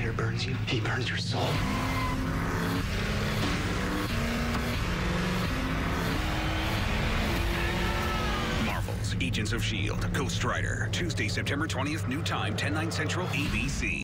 fire burns you, he burns your soul. Marvel's Agents of S.H.I.E.L.D. Ghost Rider. Tuesday, September 20th, new time, 10, 9 central, ABC.